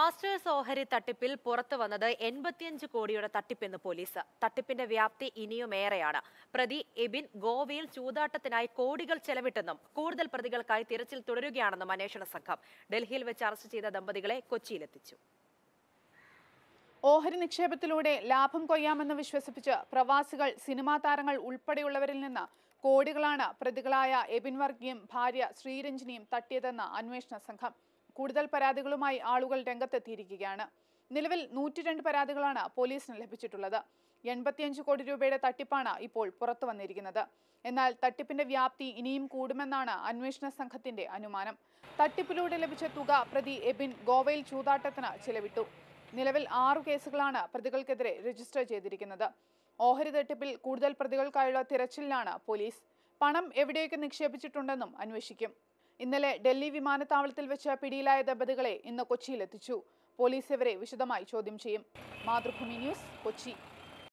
Masters ഓഹരി തട്ടിപ്പിൽ പുറത്തു വന്നത് എൺപത്തിയഞ്ച് കോടിയുടെ തട്ടിപ്പെന്ന് പോലീസ്. തട്ടിപ്പിന്റെ വ്യാപ്തി ഇനിയുമേറെയാണ് പ്രതി എബിൻ ഗോവയിൽ ചൂതാട്ടത്തിനായി കോടികൾ ചെലവിട്ടെന്നും കൂടുതൽ പ്രതികൾക്കായി തിരച്ചിൽ തുടരുകയാണെന്നും അന്വേഷണ സംഘം. ഡൽഹിയിൽ വെച്ച് അറസ്റ്റ് ചെയ്ത ദമ്പതികളെ കൊച്ചിയിലെത്തിച്ചു. ഓഹരി നിക്ഷേപത്തിലൂടെ ലാഭം കൊയ്യാമെന്ന് വിശ്വസിപ്പിച്ച് പ്രവാസികൾ സിനിമാ താരങ്ങൾ ഉൾപ്പെടെയുള്ളവരിൽ നിന്ന് കോടികളാണ് പ്രതികളായ എബിൻ വർഗിയും ഭാര്യ ശ്രീരഞ്ജിനിയും തട്ടിയതെന്ന് അന്വേഷണ സംഘം. കൂടുതൽ പരാതികളുമായി ആളുകൾ രംഗത്തെത്തിയിരിക്കുകയാണ്. നിലവിൽ നൂറ്റി രണ്ട് പരാതികളാണ് പോലീസിന് ലഭിച്ചിട്ടുള്ളത്. എൺപത്തിയഞ്ച് കോടി രൂപയുടെ തട്ടിപ്പാണ് ഇപ്പോൾ പുറത്തു വന്നിരിക്കുന്നത്. എന്നാൽ തട്ടിപ്പിന്റെ വ്യാപ്തി ഇനിയും കൂടുമെന്നാണ് അന്വേഷണ സംഘത്തിന്റെ അനുമാനം. തട്ടിപ്പിലൂടെ ലഭിച്ച തുക പ്രതി എബിൻ ഗോവയിൽ ചൂതാട്ടത്തിന് ചിലവിട്ടു. നിലവിൽ ആറു കേസുകളാണ് പ്രതികൾക്കെതിരെ രജിസ്റ്റർ ചെയ്തിരിക്കുന്നത്. ഓഹരി തട്ടിപ്പിൽ കൂടുതൽ പ്രതികൾക്കായുള്ള തിരച്ചിലിലാണ് പോലീസ്. പണം എവിടെയൊക്കെ നിക്ഷേപിച്ചിട്ടുണ്ടെന്നും അന്വേഷിക്കും. ഇന്നലെ ഡൽഹി വിമാനത്താവളത്തിൽ വെച്ച് പിടിയിലായ ദമ്പതികളെ ഇന്ന് കൊച്ചിയിലെത്തിച്ചു. പോലീസ് ഇവരെ വിശദമായി ചോദ്യം ചെയ്യും. മാതൃഭൂമി ന്യൂസ് കൊച്ചി.